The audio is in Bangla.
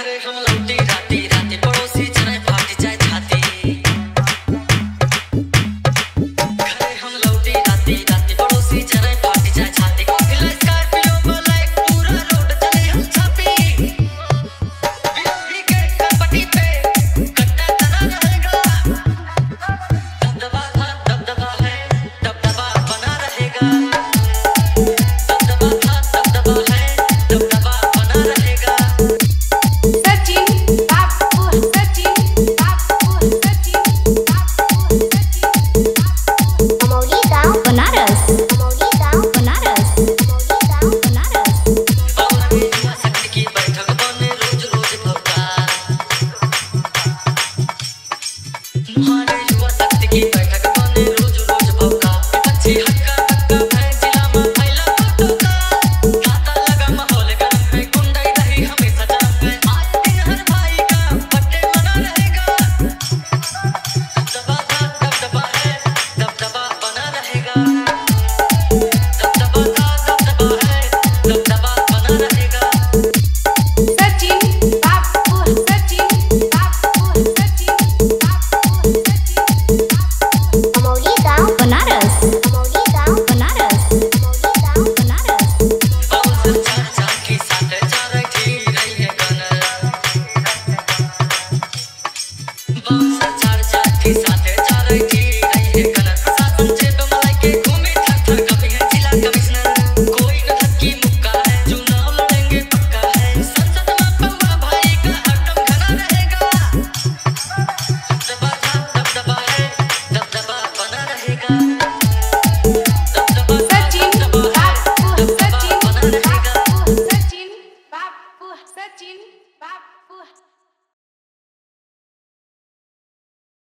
ঘরে গো লুটি রাতি money.